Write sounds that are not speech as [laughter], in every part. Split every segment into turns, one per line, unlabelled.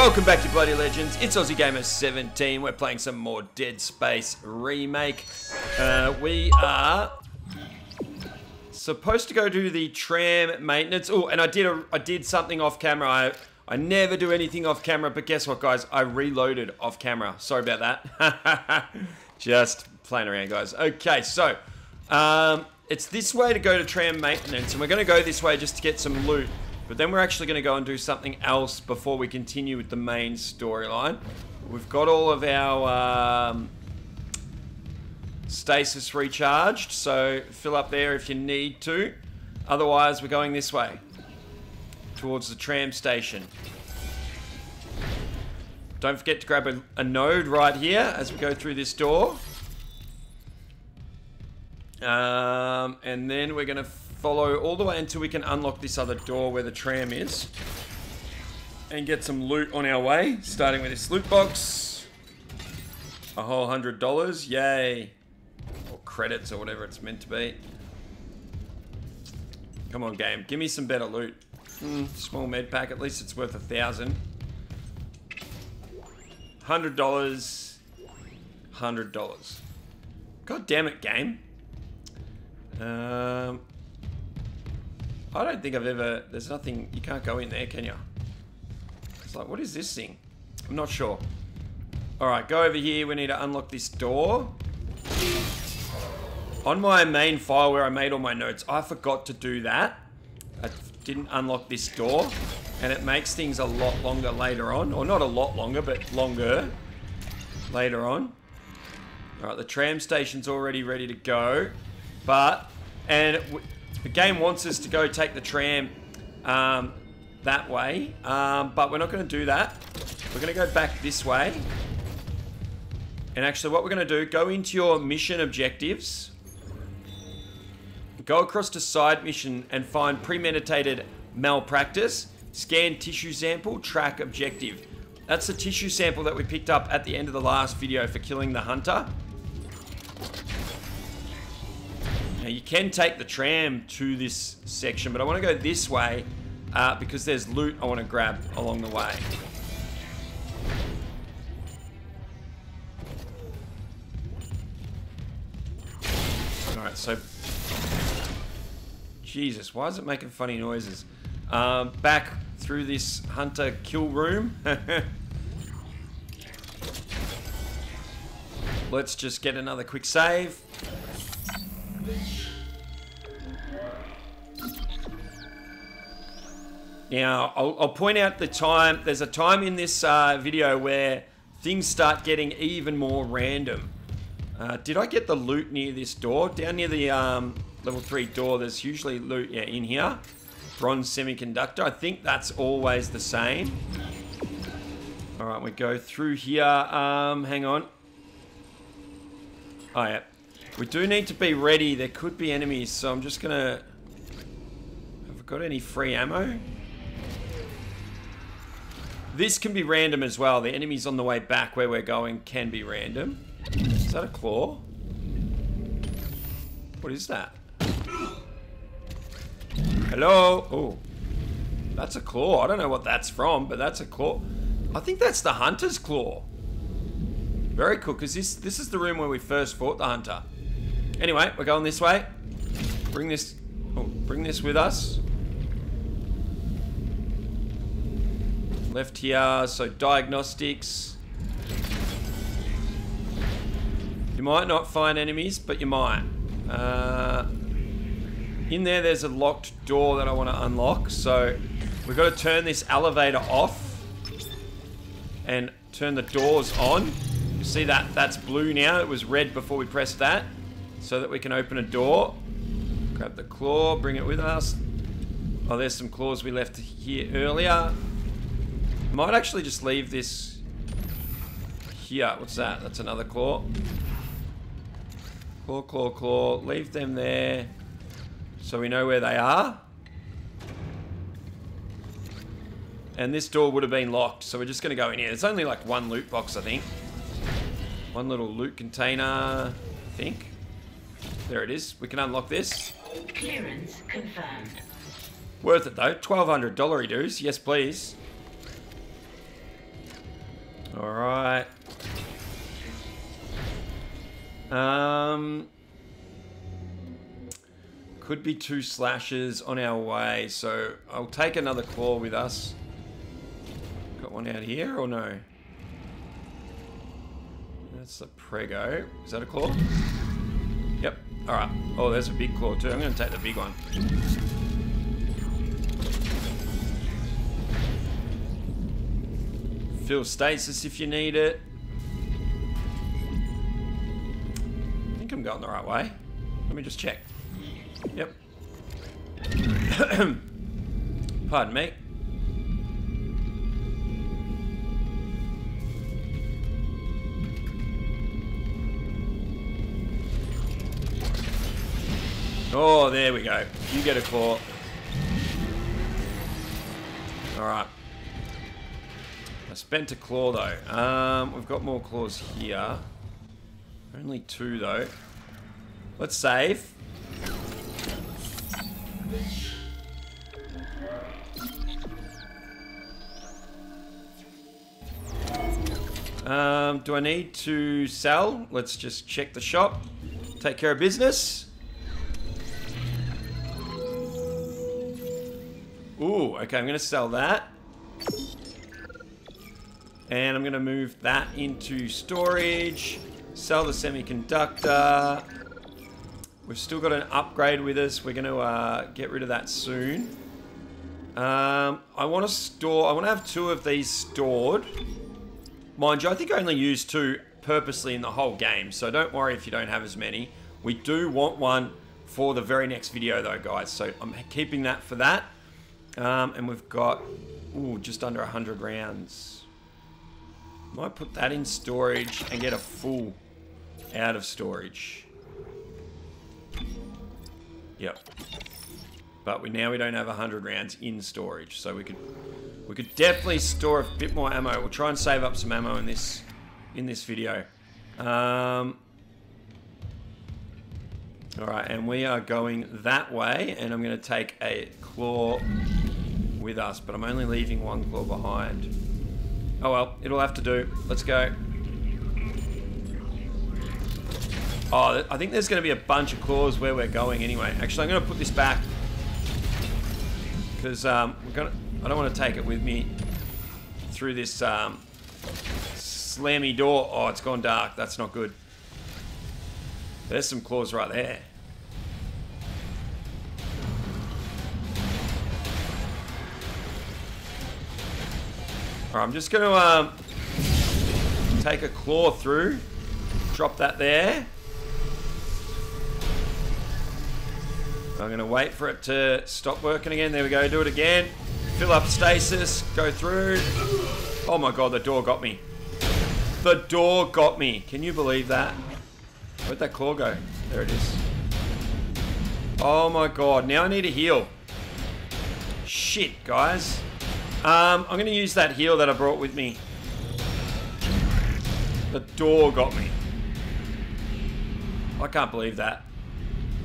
welcome back to Bloody Legends. It's Aussie Gamer 17. We're playing some more Dead Space Remake. Uh, we are supposed to go do the tram maintenance. Oh, and I did a, I did something off camera. I, I never do anything off camera, but guess what, guys? I reloaded off camera. Sorry about that. [laughs] Just playing around, guys. Okay, so um, it's this way to go to tram maintenance, and we're going to go this way just to get some loot. But then we're actually going to go and do something else before we continue with the main storyline. We've got all of our um, stasis recharged, so fill up there if you need to. Otherwise, we're going this way, towards the tram station. Don't forget to grab a, a node right here as we go through this door. Um, and then we're going to follow all the way until we can unlock this other door where the tram is. And get some loot on our way, starting with this loot box. A whole hundred dollars, yay. Or credits or whatever it's meant to be. Come on game, give me some better loot. Hmm, small med pack, at least it's worth a thousand. Hundred dollars. Hundred dollars. God damn it, game. Um, I don't think I've ever... There's nothing... You can't go in there, can you? It's like, what is this thing? I'm not sure. Alright, go over here. We need to unlock this door. On my main file where I made all my notes, I forgot to do that. I didn't unlock this door. And it makes things a lot longer later on. Or not a lot longer, but longer later on. Alright, the tram station's already ready to go. But... And... The game wants us to go take the tram um, that way, um, but we're not going to do that. We're going to go back this way. And actually what we're going to do, go into your mission objectives. Go across to side mission and find premeditated malpractice. Scan tissue sample, track objective. That's the tissue sample that we picked up at the end of the last video for killing the hunter. Now you can take the tram to this section, but I want to go this way uh, because there's loot I want to grab along the way. Alright, so... Jesus, why is it making funny noises? Um, back through this hunter kill room. [laughs] Let's just get another quick save. Now, I'll, I'll, point out the time. There's a time in this uh, video where things start getting even more random. Uh, did I get the loot near this door? Down near the um, level 3 door, there's usually loot yeah, in here. Bronze semiconductor. I think that's always the same. Alright, we go through here. Um, hang on. Oh, yeah. We do need to be ready. There could be enemies, so I'm just gonna... Have I got any free ammo? This can be random as well. The enemies on the way back where we're going can be random. Is that a claw? What is that? Hello? Oh. That's a claw. I don't know what that's from, but that's a claw. I think that's the hunter's claw. Very cool, because this, this is the room where we first fought the hunter. Anyway, we're going this way. Bring this, oh, bring this with us. Left here, so diagnostics. You might not find enemies, but you might. Uh, in there, there's a locked door that I want to unlock. So we've got to turn this elevator off and turn the doors on. You see that that's blue now. It was red before we pressed that so that we can open a door. Grab the claw, bring it with us. Oh, there's some claws we left here earlier. Might actually just leave this here. What's that? That's another claw. Claw, claw, claw. Leave them there so we know where they are. And this door would have been locked, so we're just going to go in here. There's only like one loot box, I think. One little loot container, I think. There it is. We can unlock this.
Clearance confirmed.
Worth it though. 1,200 dollary dues. Yes, please. Alright. Um, could be two slashes on our way, so I'll take another claw with us. Got one out here or no? That's a prego. Is that a claw? Alright. Oh, there's a big claw too. I'm going to take the big one. Fill stasis if you need it. I think I'm going the right way. Let me just check. Yep. [coughs] Pardon me. Oh, there we go. You get a claw. Alright. I spent a claw though. Um, we've got more claws here. Only two though. Let's save. Um, do I need to sell? Let's just check the shop. Take care of business. Ooh, okay, I'm going to sell that. And I'm going to move that into storage. Sell the semiconductor. We've still got an upgrade with us. We're going to uh, get rid of that soon. Um, I want to store... I want to have two of these stored. Mind you, I think I only use two purposely in the whole game. So don't worry if you don't have as many. We do want one for the very next video though, guys. So I'm keeping that for that. Um, and we've got ooh, just under 100 rounds. Might put that in storage and get a full out of storage. Yep. But we now we don't have 100 rounds in storage, so we could we could definitely store a bit more ammo. We'll try and save up some ammo in this in this video. Um, all right, and we are going that way, and I'm going to take a claw with us, but I'm only leaving one claw behind. Oh well, it'll have to do. Let's go. Oh, I think there's going to be a bunch of claws where we're going anyway. Actually, I'm going to put this back. Because um, we're gonna, I don't want to take it with me through this um, slammy door. Oh, it's gone dark. That's not good. There's some claws right there. Alright, I'm just going to um, take a claw through. Drop that there. I'm going to wait for it to stop working again. There we go. Do it again. Fill up stasis. Go through. Oh my god, the door got me. The door got me. Can you believe that? Where'd that claw go? There it is. Oh my god. Now I need a heal. Shit, guys. Um, I'm going to use that heal that I brought with me. The door got me. I can't believe that.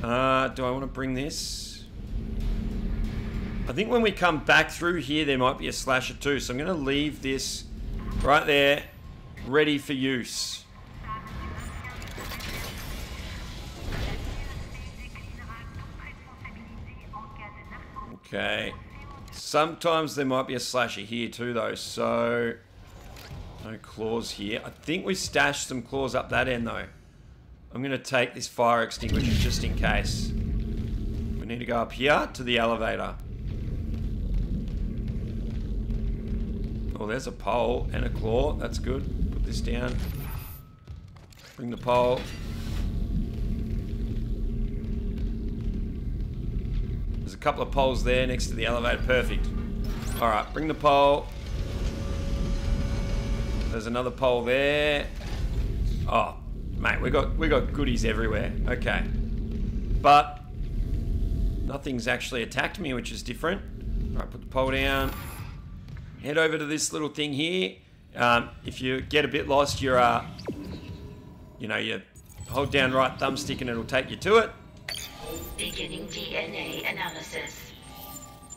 Uh, do I want to bring this? I think when we come back through here, there might be a slasher too. So I'm going to leave this right there, ready for use. Okay. Sometimes there might be a slasher here too though, so... No claws here. I think we stashed some claws up that end though. I'm going to take this fire extinguisher just in case. We need to go up here to the elevator. Oh, there's a pole and a claw. That's good. Put this down. Bring the pole. A couple of poles there next to the elevator. Perfect. All right, bring the pole. There's another pole there. Oh, mate, we got we got goodies everywhere. Okay, but nothing's actually attacked me, which is different. All right, put the pole down. Head over to this little thing here. Um, if you get a bit lost, you're, uh, you know, you hold down right thumbstick and it'll take you to it.
Beginning DNA analysis.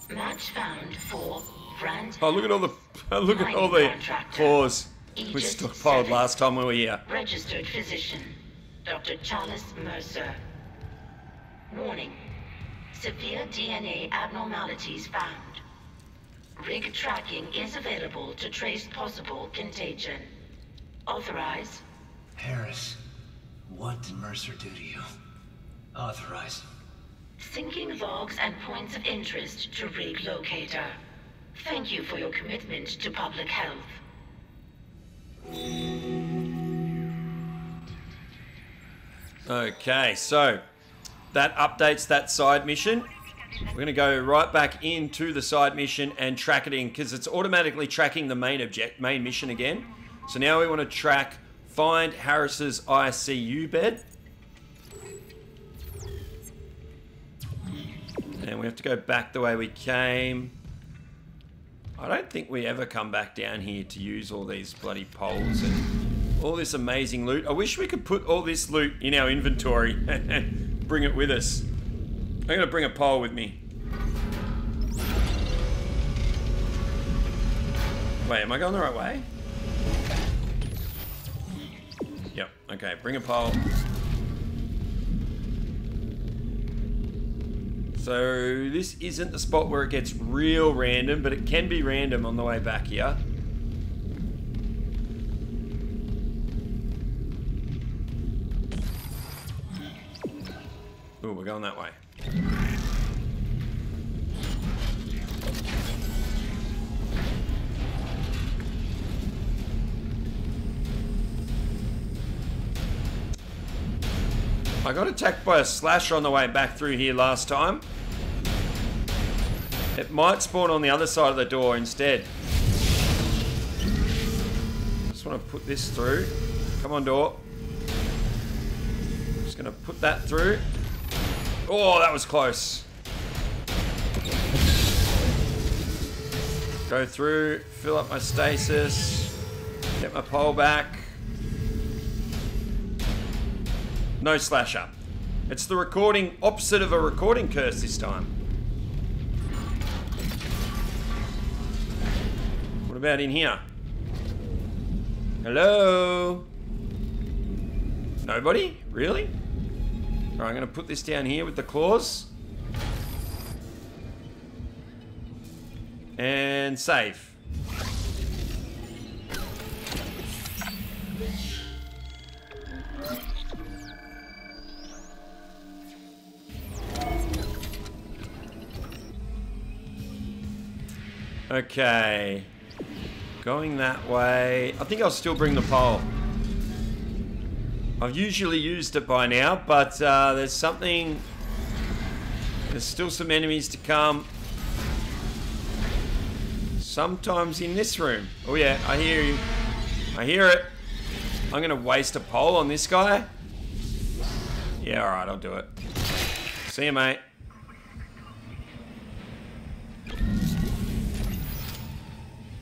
Match found for Brand.
Oh, look at all the [laughs] look at all the claws. We stockpiled
7.
last time we were here.
Registered physician, Dr. Charles Mercer. Warning. Severe DNA abnormalities found. Rig tracking is available to trace possible contagion. Authorize.
Harris, what did Mercer do to you? Authorize.
Syncing logs and points of interest to Rig Locator. Thank you for your commitment to public health.
Okay, so that updates that side mission. We're going to go right back into the side mission and track it in because it's automatically tracking the main object, main mission again. So now we want to track find Harris's ICU bed. And we have to go back the way we came. I don't think we ever come back down here to use all these bloody poles and all this amazing loot. I wish we could put all this loot in our inventory and [laughs] bring it with us. I'm going to bring a pole with me. Wait, am I going the right way? Yep, okay, bring a pole. So this isn't the spot where it gets real random, but it can be random on the way back here. Ooh, we're going that way. I got attacked by a slasher on the way back through here last time. It might spawn on the other side of the door instead. Just want to put this through. Come on, door. Just going to put that through. Oh, that was close. Go through, fill up my stasis, get my pole back. No slasher. It's the recording opposite of a recording curse this time. What about in here? Hello? Nobody? Really? Alright, I'm going to put this down here with the claws. And save. Okay. Going that way. I think I'll still bring the pole. I've usually used it by now, but uh, there's something... There's still some enemies to come. Sometimes in this room. Oh yeah, I hear you. I hear it. I'm to waste a pole on this guy. Yeah, alright, I'll do it. See you, mate.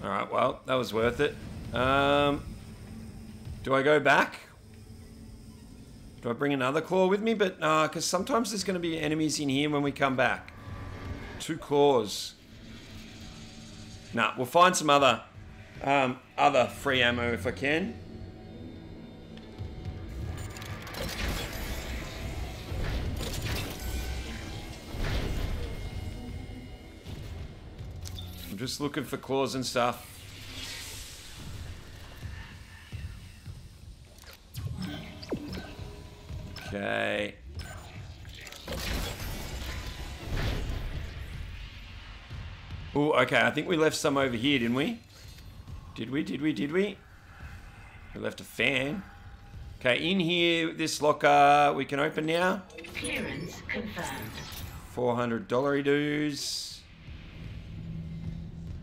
Alright, well, that was worth it. Um, do I go back? Do I bring another claw with me? But because sometimes there's going to be enemies in here when we come back. Two claws. Nah, we'll find some other, um, other free ammo if I can. I'm just looking for claws and stuff. Okay. Oh, okay. I think we left some over here, didn't we? Did we? Did we? Did we? We left a fan. Okay, in here, this locker we can open now.
Clearance confirmed.
$400 dues.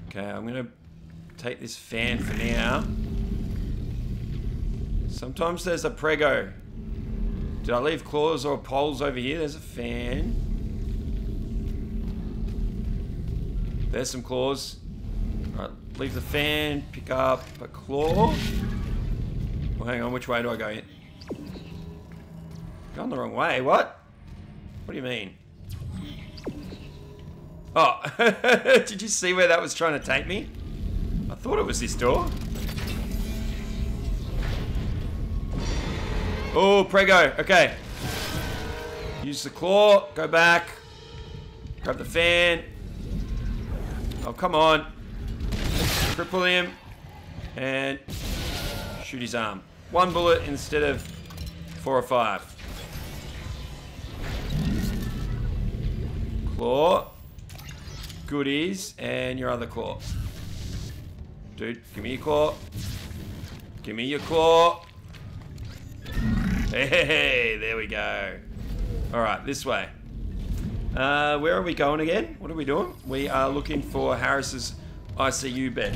Okay, I'm gonna take this fan for now. Sometimes there's a prego. Did I leave claws or poles over here? There's a fan. There's some claws. Alright, leave the fan, pick up a claw. Well, hang on, which way do I go? In? Gone the wrong way, what? What do you mean? Oh, [laughs] did you see where that was trying to take me? I thought it was this door. Oh, Prego. Okay. Use the claw. Go back. Grab the fan. Oh, come on. Cripple him. And shoot his arm. One bullet instead of four or five. Claw. Goodies. And your other claw. Dude, give me your claw. Give me your claw. Hey, there we go. All right, this way. Uh, where are we going again? What are we doing? We are looking for Harris's ICU bed.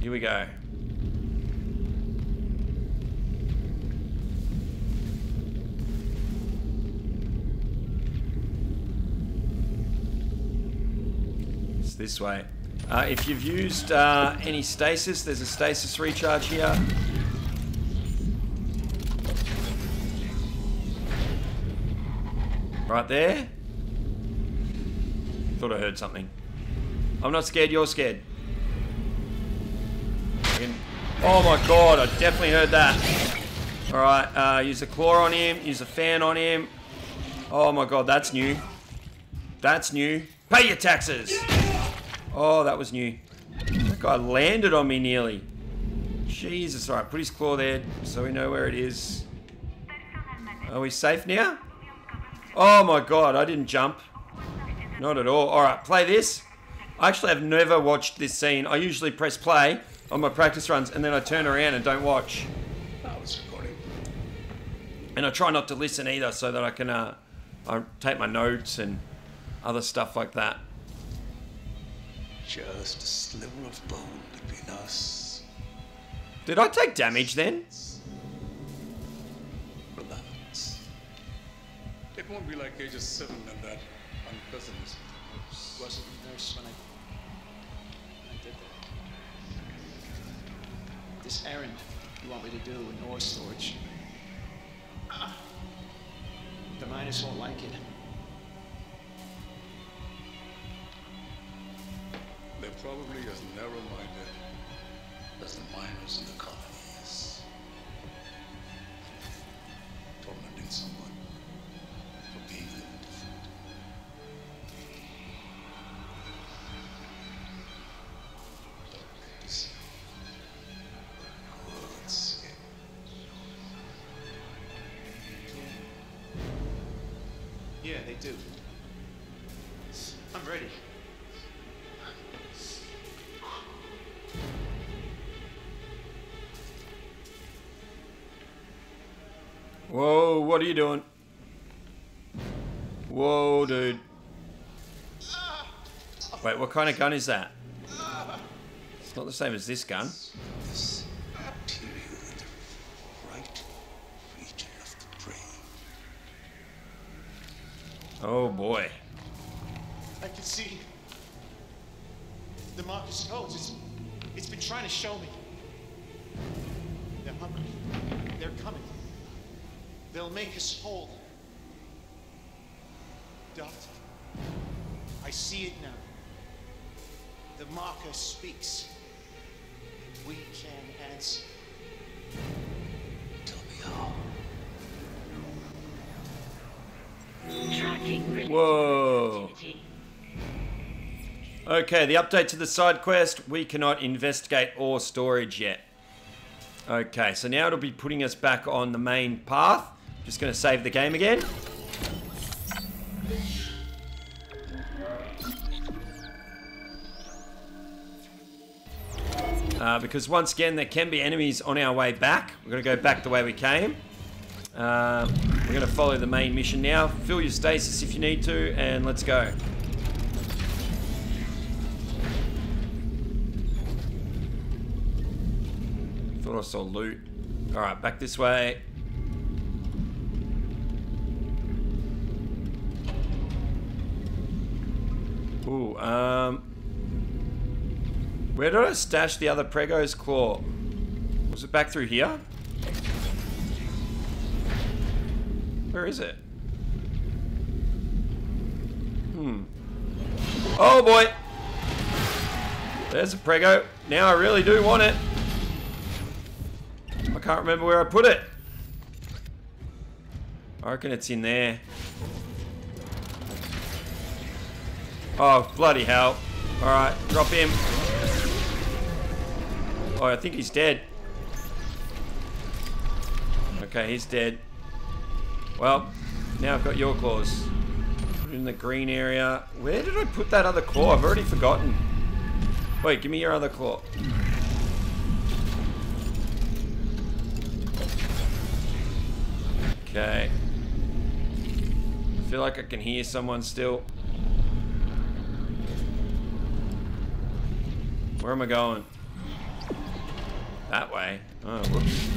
Here we go. It's this way. Uh, if you've used uh, any stasis, there's a stasis recharge here. Right there. Thought I heard something. I'm not scared, you're scared. Oh my god, I definitely heard that. Alright, uh, use a claw on him, use a fan on him. Oh my god, that's new. That's new. Pay your taxes! Oh, that was new. That guy landed on me nearly. Jesus, alright, put his claw there so we know where it is. Are we safe now? Oh my god, I didn't jump. Not at all. Alright, play this. I actually have never watched this scene. I usually press play on my practice runs and then I turn around and don't watch.
Now it's recording.
And I try not to listen either so that I can uh, I take my notes and other stuff like that.
Just a sliver of bone between us.
Did I take damage then?
It won't be like Aegis seven and that unpleasantness.
wasn't a nurse when I, when I did that. This errand you want me to do in ore storage. Ah. The miners won't like it.
They're probably as narrow-minded.
As the miners in the colonies.
What are you doing? Whoa, dude. Wait, what kind of gun is that? It's not the same as this gun. Okay, the update to the side quest. We cannot investigate ore storage yet. Okay, so now it'll be putting us back on the main path. Just going to save the game again. Uh, because once again, there can be enemies on our way back. We're going to go back the way we came. Um, we're going to follow the main mission now. Fill your stasis if you need to, and let's go. Thought I saw loot. Alright, back this way. Ooh, um... Where did I stash the other Prego's claw? Was it back through here? Where is it? Hmm. Oh boy! There's a Prego. Now I really do want it. Can't remember where I put it. I reckon it's in there. Oh, bloody hell. Alright, drop him. Oh, I think he's dead. Okay, he's dead. Well, now I've got your claws. Put it in the green area. Where did I put that other claw? I've already forgotten. Wait, give me your other claw. Okay. I feel like I can hear someone still. Where am I going? That way. Oh, whoops.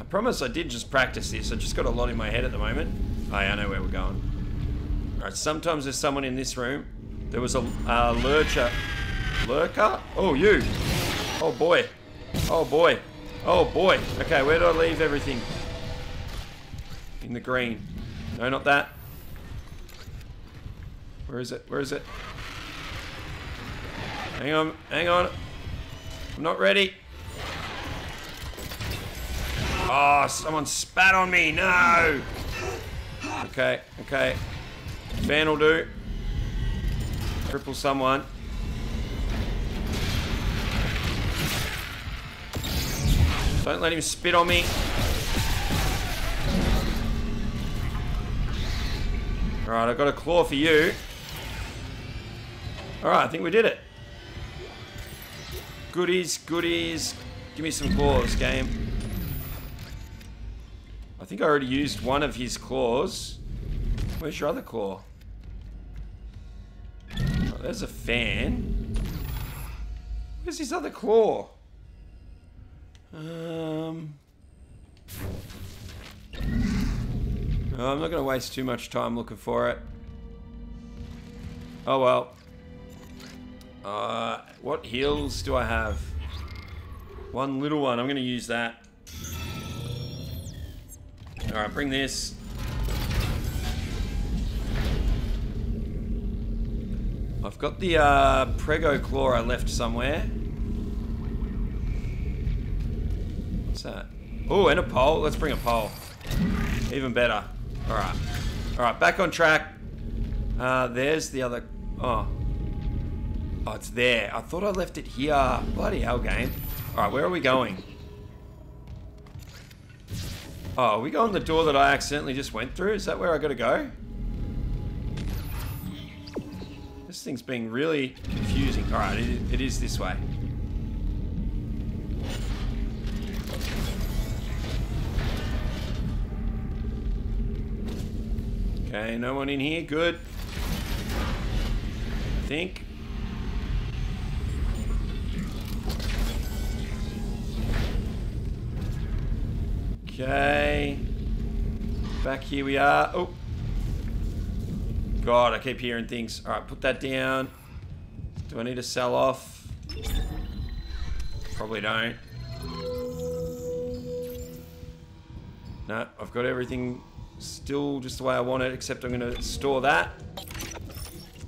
I promise I did just practice this. I just got a lot in my head at the moment. Oh, yeah, I know where we're going. Alright, sometimes there's someone in this room. There was a uh, lurcher. Lurker? Oh, you. Oh, boy. Oh, boy. Oh, boy. Okay, where do I leave everything? In the green. No, not that. Where is it? Where is it? Hang on, hang on. I'm not ready. Oh, someone spat on me. No. Okay, okay. Fan will do. Cripple someone. Don't let him spit on me. Alright, I've got a claw for you. Alright, I think we did it. Goodies, goodies. Give me some claws, game. I think I already used one of his claws. Where's your other claw? Oh, there's a fan. Where's his other claw? Um... No, I'm not going to waste too much time looking for it. Oh well. Uh, what heals do I have? One little one. I'm going to use that. Alright, bring this. I've got the uh, Prego Claw I left somewhere. What's that? Oh, and a pole. Let's bring a pole. Even better. Alright. Alright, back on track. Uh, there's the other... Oh. Oh, it's there. I thought I left it here. Bloody hell, game. Alright, where are we going? Oh, we going the door that I accidentally just went through? Is that where I gotta go? This thing's being really confusing. Alright, it, it is this way. Okay, no one in here. Good. I think. Okay. Back here we are. Oh. God, I keep hearing things. Alright, put that down. Do I need to sell off? Probably don't. No, I've got everything still just the way I want it, except I'm going to store that.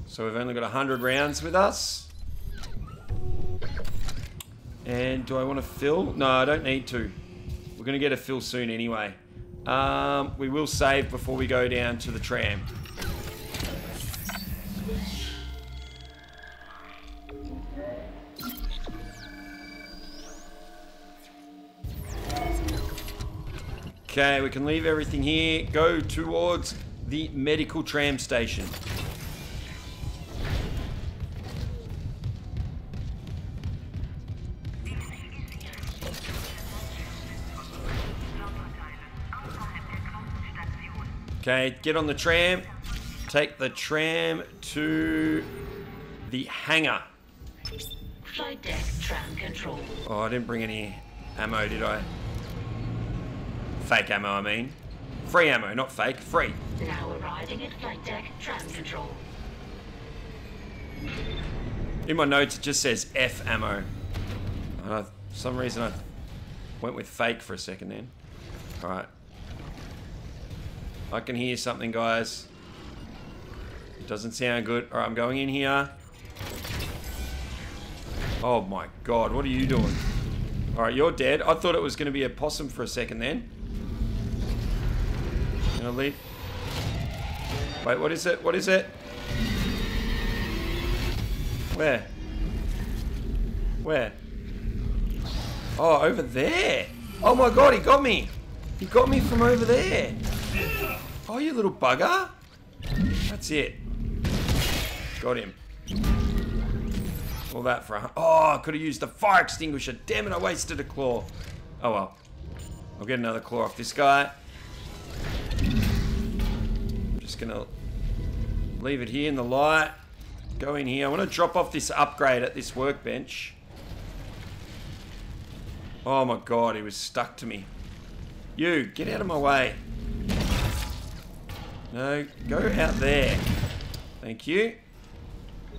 So we've only got 100 rounds with us. And do I want to fill? No, I don't need to. We're going to get a fill soon anyway. Um, we will save before we go down to the tram. Okay, we can leave everything here. Go towards the medical tram station. Okay, get on the tram. Take the tram to the hangar.
Flight deck tram control.
Oh, I didn't bring any ammo, did I? Fake ammo, I mean. Free ammo, not fake. Free.
Now arriving at flight deck tram control.
In my notes, it just says F ammo. Uh, for some reason, I went with fake for a second then. Alright. I can hear something, guys. It doesn't sound good. Alright, I'm going in here. Oh my god, what are you doing? Alright, you're dead. I thought it was going to be a possum for a second then. Leave. Wait, what is it? What is it? Where? Where? Oh, over there. Oh my god, he got me. He got me from over there. Oh, you little bugger. That's it. Got him. All that for a... Oh, I could have used the fire extinguisher. Damn it, I wasted a claw. Oh well. I'll get another claw off this guy. Just gonna leave it here in the light. Go in here. I want to drop off this upgrade at this workbench. Oh my god, he was stuck to me. You, get out of my way. No, go out there. Thank you.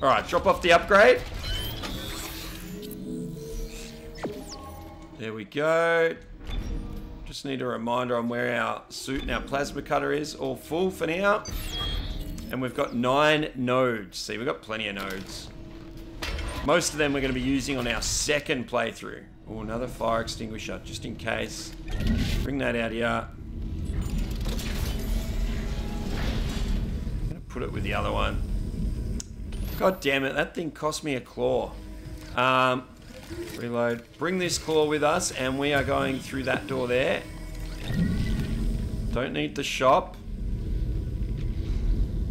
Alright, drop off the upgrade. There we go. Just need a reminder on where our suit and our plasma cutter is. All full for now. And we've got nine nodes. See, we've got plenty of nodes. Most of them we're going to be using on our second playthrough. Oh, another fire extinguisher, just in case. Bring that out here. I'm going to put it with the other one. God damn it, that thing cost me a claw. Um, reload. Bring this claw with us, and we are going through that door there. Don't need the shop.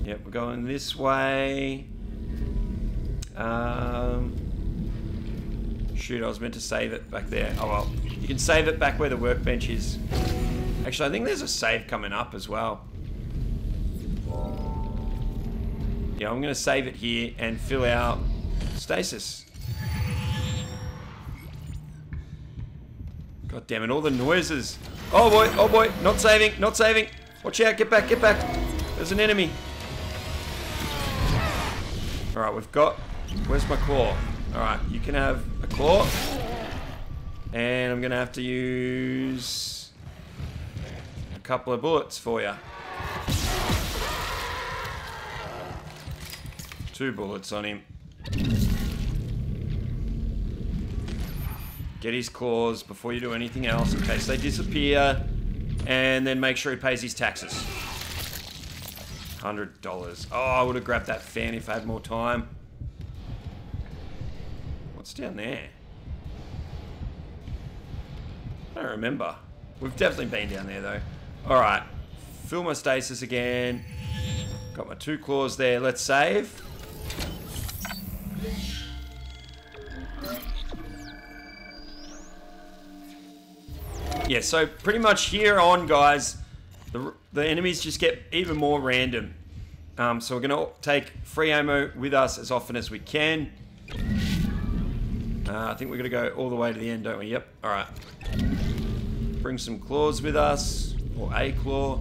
Yep, we're going this way. Um, shoot, I was meant to save it back there. Oh well. You can save it back where the workbench is. Actually, I think there's a save coming up as well. Yeah, I'm going to save it here and fill out stasis. God damn it, all the noises. Oh boy, oh boy, not saving, not saving. Watch out, get back, get back. There's an enemy. Alright, we've got... Where's my claw? Alright, you can have a claw. And I'm going to have to use... A couple of bullets for you. Two bullets on him. Get his claws before you do anything else in case they disappear. And then make sure he pays his taxes. $100. Oh, I would have grabbed that fan if I had more time. What's down there? I don't remember. We've definitely been down there though. Alright. Fill my stasis again. Got my two claws there. Let's save. Yeah, so pretty much here on, guys, the, the enemies just get even more random. Um, so we're going to take free ammo with us as often as we can. Uh, I think we're going to go all the way to the end, don't we? Yep. All right. Bring some claws with us, or a claw.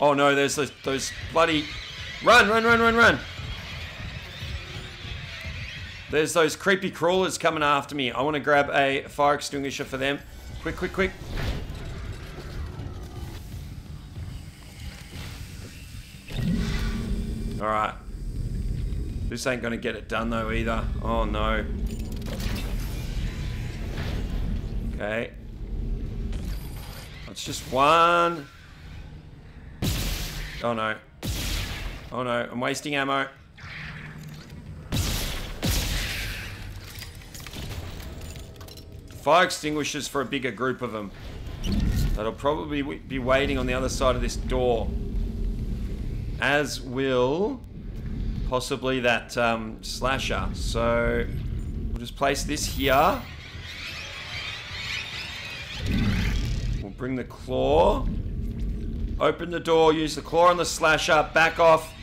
Oh no, there's those, those bloody... Run, run, run, run, run! There's those creepy crawlers coming after me. I want to grab a fire extinguisher for them. Quick, quick, quick. Alright. This ain't going to get it done though either. Oh no. Okay. It's just one. Oh no. Oh no, I'm wasting ammo. Fire extinguishers for a bigger group of them. That'll probably be waiting on the other side of this door. As will possibly that um, slasher. So we'll just place this here. We'll bring the claw. Open the door, use the claw on the slasher, back off,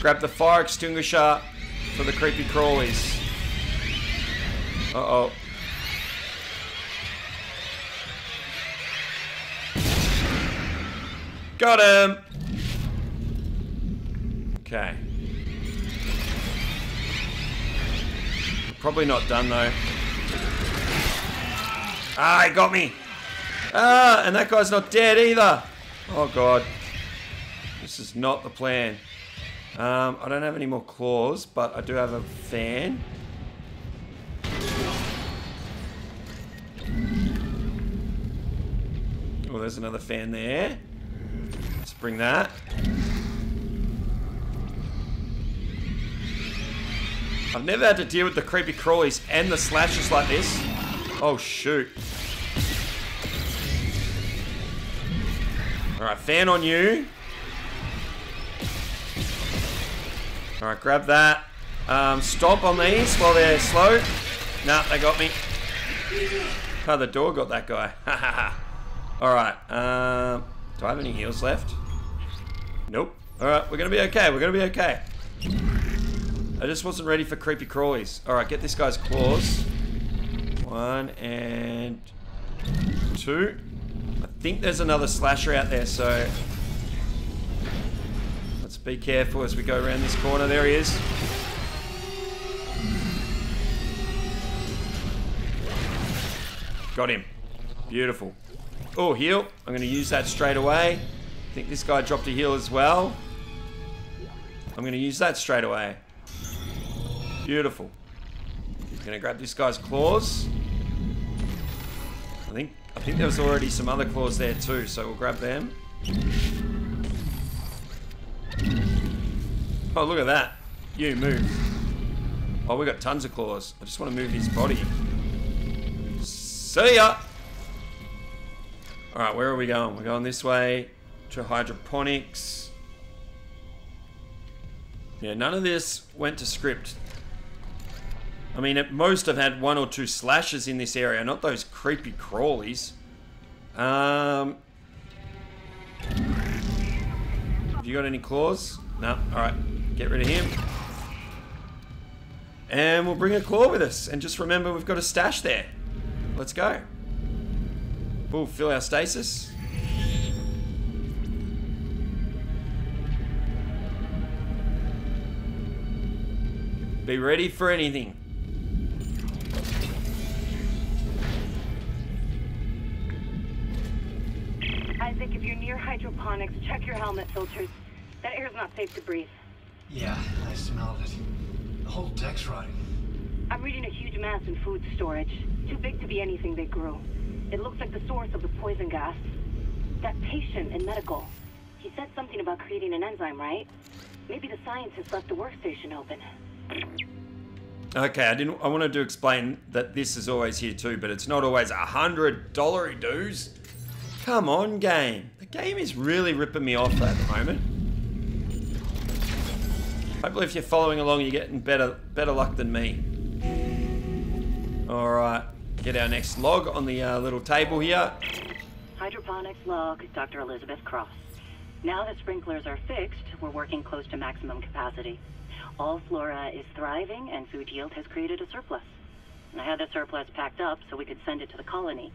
grab the fire extinguisher for the creepy crawlies. Uh-oh. Got him! Okay. Probably not done though. Ah, he got me! Ah, and that guy's not dead either! Oh god. This is not the plan. Um, I don't have any more claws, but I do have a fan. Oh, there's another fan there. Let's bring that. I've never had to deal with the creepy crawlies and the slashes like this. Oh, shoot. Alright, fan on you. Alright, grab that. Um, stomp on these while they're slow. Nah, they got me. Oh, the door got that guy. [laughs] Alright, um, do I have any heals left? Nope. Alright, we're gonna be okay. We're gonna be okay. I just wasn't ready for creepy crawlies. Alright, get this guy's claws. One and two. I think there's another slasher out there, so be careful as we go around this corner. There he is. Got him. Beautiful. Oh, heal. I'm going to use that straight away. I think this guy dropped a heal as well. I'm going to use that straight away. Beautiful. He's going to grab this guy's claws. I think I think there was already some other claws there too, so we'll grab them. Oh, look at that. You, move. Oh, we got tons of claws. I just want to move his body. See ya! Alright, where are we going? We're going this way to hydroponics. Yeah, none of this went to script. I mean, at most I've had one or two slashes in this area, not those creepy crawlies. Um, you got any claws? No. All right, get rid of him. And we'll bring a claw with us. And just remember, we've got a stash there. Let's go. We'll fill our stasis. Be ready for anything.
Near check your helmet filters. That air's not safe to breathe.
Yeah, I smelled it. The whole deck's rotting.
I'm reading a huge mass in food storage. Too big to be anything they grew. It looks like the source of the poison gas. That patient in medical. He said something about creating an enzyme, right? Maybe the scientist left the workstation open.
Okay, I didn't. I wanted to explain that this is always here too, but it's not always a hundred dollar dues. Come on, game. The game is really ripping me off at the moment. Hopefully, if you're following along, you're getting better better luck than me. All right, get our next log on the uh, little table here.
Hydroponics log, Dr. Elizabeth Cross. Now that sprinklers are fixed, we're working close to maximum capacity. All flora is thriving, and food yield has created a surplus. I had the surplus packed up so we could send it to the colony.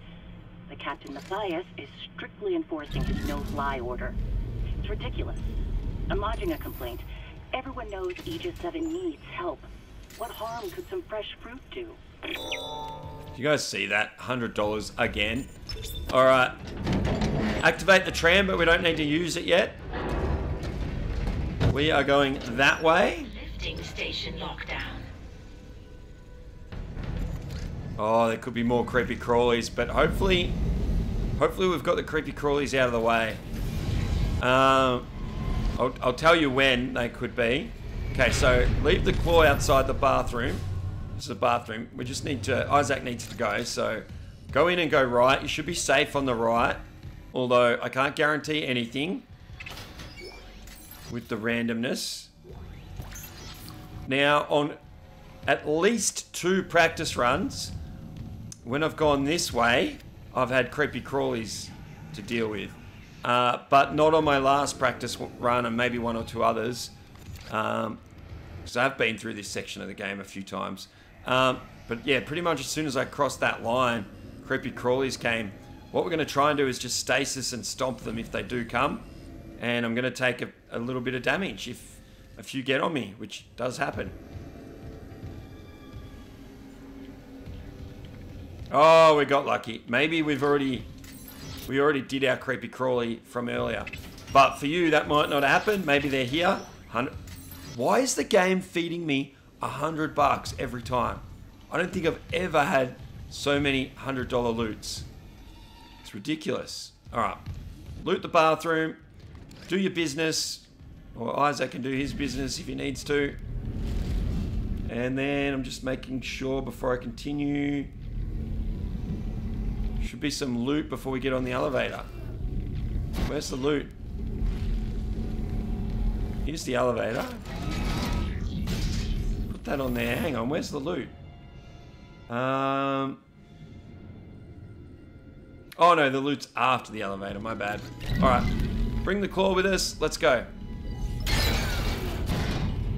But Captain Mathius is strictly enforcing his no-fly order. It's ridiculous. I'm lodging a complaint. Everyone knows Aegis 7 needs help. What harm could some fresh fruit do?
Do you guys see that? $100 again. All right. Activate the tram, but we don't need to use it yet. We are going that way.
Lifting station lockdown.
Oh, there could be more creepy crawlies, but hopefully, hopefully we've got the creepy crawlies out of the way. Um, I'll, I'll tell you when they could be. Okay, so leave the claw outside the bathroom. This is a bathroom. We just need to, Isaac needs to go, so go in and go right. You should be safe on the right, although I can't guarantee anything with the randomness. Now, on at least two practice runs, when I've gone this way, I've had creepy crawlies to deal with. Uh, but not on my last practice run and maybe one or two others. Um, because I've been through this section of the game a few times. Um, but yeah, pretty much as soon as I crossed that line, creepy crawlies came. What we're going to try and do is just stasis and stomp them if they do come. And I'm going to take a, a little bit of damage if a few get on me, which does happen. Oh, we got lucky. Maybe we've already we already did our creepy crawly from earlier. But for you, that might not happen. Maybe they're here. 100. Why is the game feeding me a hundred bucks every time? I don't think I've ever had so many hundred dollar loots. It's ridiculous. Alright. Loot the bathroom. Do your business. Or Isaac can do his business if he needs to. And then I'm just making sure before I continue. Should be some loot before we get on the elevator. Where's the loot? Here's the elevator. Put that on there. Hang on, where's the loot? Um. Oh no, the loot's after the elevator. My bad. All right, bring the claw with us. Let's go.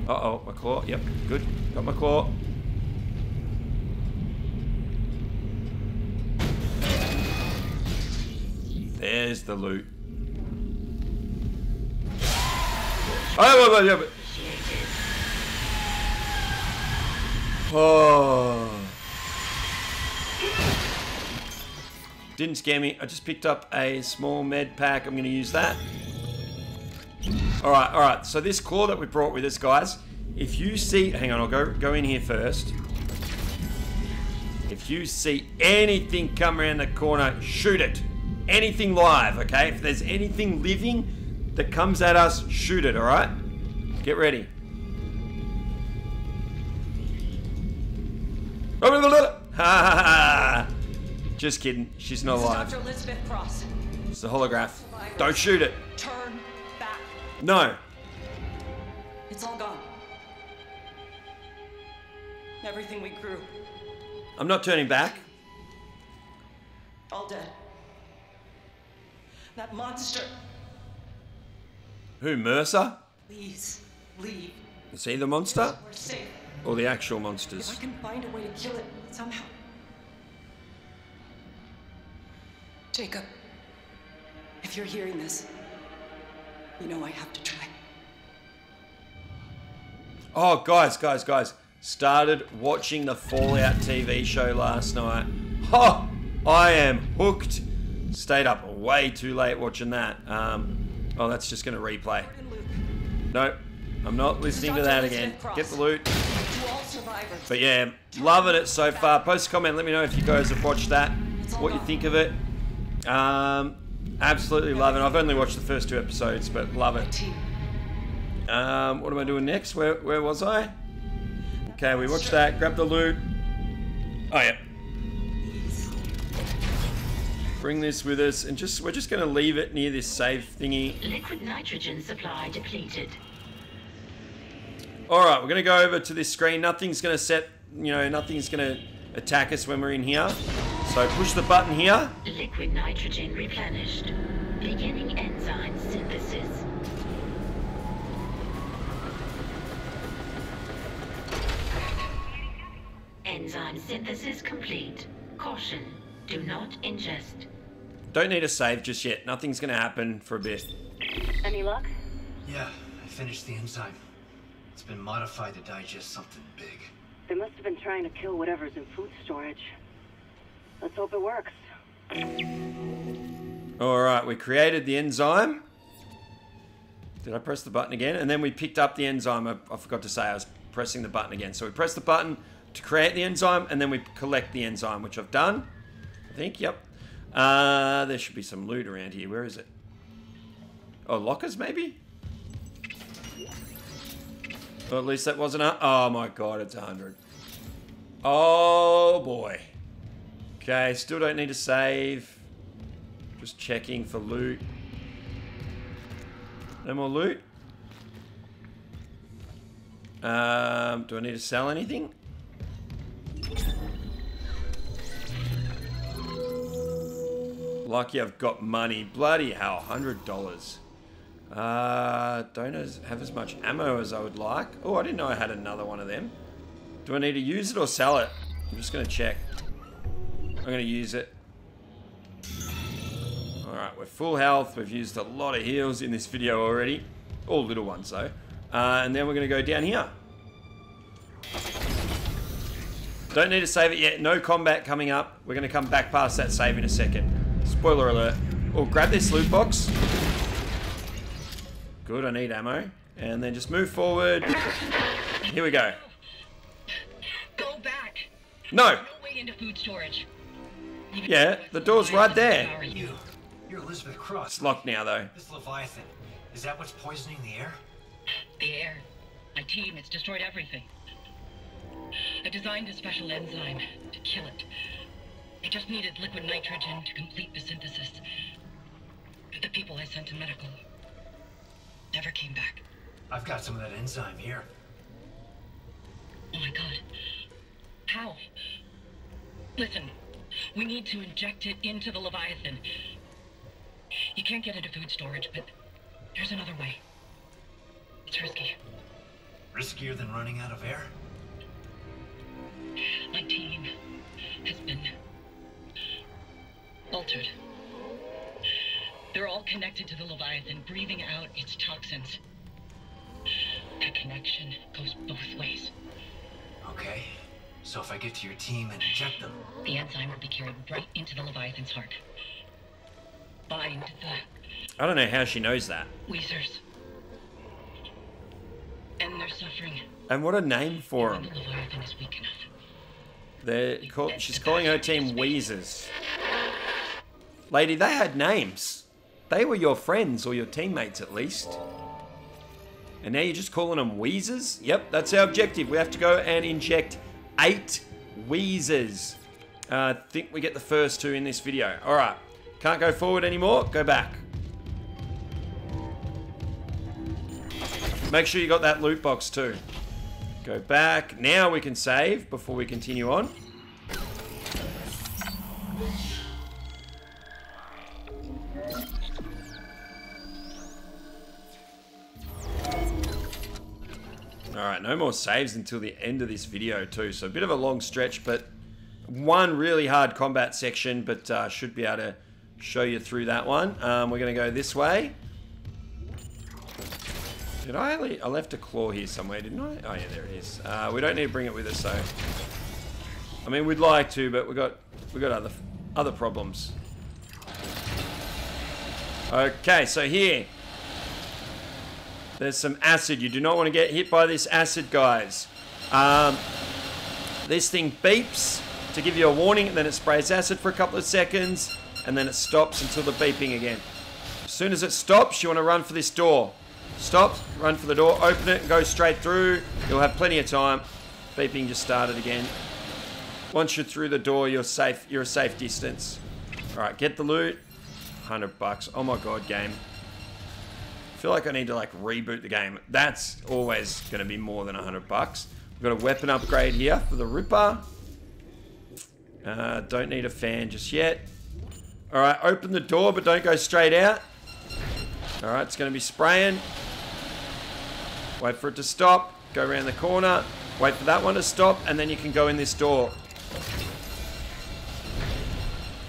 Uh oh, my claw. Yep, good. Got my claw. There's the loot. Oh, oh. Didn't scare me. I just picked up a small med pack. I'm going to use that. Alright, alright. So this claw that we brought with us, guys, if you see... Hang on, I'll go, go in here first. If you see anything come around the corner, shoot it. Anything live, okay? If there's anything living that comes at us, shoot it, alright? Get ready. Ha ha ha! Just kidding. She's not alive.
Dr. Elizabeth Cross.
It's a holograph. Don't shoot it.
Turn back.
No.
It's all gone. Everything we grew,
I'm not turning back.
all dead. That monster.
Who, Mercer?
Please, leave.
Is he the monster?
We're safe.
Or the actual monsters?
If I can find a way to kill it somehow. Jacob, if you're hearing this, you know I have to try.
Oh, guys, guys, guys. Started watching the Fallout TV show last night. Oh, I am hooked. Stayed up way too late watching that. Um, oh, that's just going to replay. Nope. I'm not listening to that again. Get the loot.
to all survivors.
But yeah, loving it so far. Post a comment. Let me know if you guys have watched that. What you think of it. Um, absolutely love it. I've only watched the first two episodes, but love it. Um, what am I doing next? Where, where was I? Okay, we watched that. Grab the loot. Oh yeah. Bring this with us, and just we're just gonna leave it near this save thingy.
Liquid nitrogen supply depleted.
All right, we're gonna go over to this screen. Nothing's gonna set, you know, nothing's gonna attack us when we're in here. So push the button here.
Liquid nitrogen replenished. Beginning enzyme synthesis. Enzyme synthesis complete. Caution. Do not ingest.
Don't need a save just yet. Nothing's gonna happen for a bit.
Any luck?
Yeah, I finished the enzyme. It's been modified to digest something big.
They must have been trying to kill whatever's in food storage. Let's hope it works.
All right, we created the enzyme. Did I press the button again? And then we picked up the enzyme. I, I forgot to say I was pressing the button again. So we press the button to create the enzyme, and then we collect the enzyme, which I've done. I think, yep. Uh, there should be some loot around here. Where is it? Oh, lockers maybe? Or at least that wasn't a... Oh my god, it's 100. Oh boy. Okay, still don't need to save. Just checking for loot. No more loot. Um, do I need to sell anything? Lucky I've got money. Bloody hell, $100. Uh, don't have as much ammo as I would like. Oh, I didn't know I had another one of them. Do I need to use it or sell it? I'm just going to check. I'm going to use it. Alright, we're full health. We've used a lot of heals in this video already. All little ones, though. Uh, and then we're going to go down here. Don't need to save it yet. No combat coming up. We're going to come back past that save in a second. Spoiler alert. Oh, grab this loot box. Good, I need ammo. And then just move forward. Here we go.
Go back.
No!
No way into food storage.
Yeah, the door's right there.
You.
You. You're Elizabeth Cross.
It's locked now, though.
This Leviathan, is that what's poisoning the air?
The air. My team, it's destroyed everything. I designed a special enzyme to kill it. It just needed liquid nitrogen to complete the synthesis. The people I sent to medical never came back.
I've got some of that enzyme here.
Oh my god. How? Listen, we need to inject it into the Leviathan. You can't get into food storage, but there's another way. It's risky.
Riskier than running out of air?
My team has been altered. They're all connected to the Leviathan, breathing out its toxins. That connection goes both ways.
Okay. So if I get to your team and inject them,
The enzyme will be carried right into the Leviathan's heart. Bind the
I don't know how she knows that.
Wheezers. And they're suffering.
And what a name for them.
the Leviathan is weak enough.
They're call, she's calling her team Wheezers. Lady, they had names. They were your friends or your teammates at least. And now you're just calling them Wheezers? Yep, that's our objective. We have to go and inject eight Wheezers. Uh, I think we get the first two in this video. All right. Can't go forward anymore. Go back. Make sure you got that loot box too. Go back. Now we can save before we continue on. Alright, no more saves until the end of this video too. So a bit of a long stretch, but one really hard combat section, but uh, should be able to show you through that one. Um, we're to go this way. Did I. I left a claw here somewhere, didn't I? Oh, yeah, there it is. Uh, we don't need to bring it with us, though. I mean, we'd like to, but we got we got other other problems. Okay, so here. There's some acid. You do not want to get hit by this acid, guys. Um, this thing beeps to give you a warning, and then it sprays acid for a couple of seconds, and then it stops until the beeping again. As soon as it stops, you want to run for this door. Stop, run for the door, open it, and go straight through. You'll have plenty of time. Beeping just started again. Once you're through the door, you're safe. You're a safe distance. All right, get the loot. 100 bucks. Oh my god, game. Feel like I need to like reboot the game. That's always going to be more than 100 bucks. We've got a weapon upgrade here for the Ripper. Uh, don't need a fan just yet. All right, open the door, but don't go straight out. All right, it's going to be spraying. Wait for it to stop. Go around the corner. Wait for that one to stop, and then you can go in this door.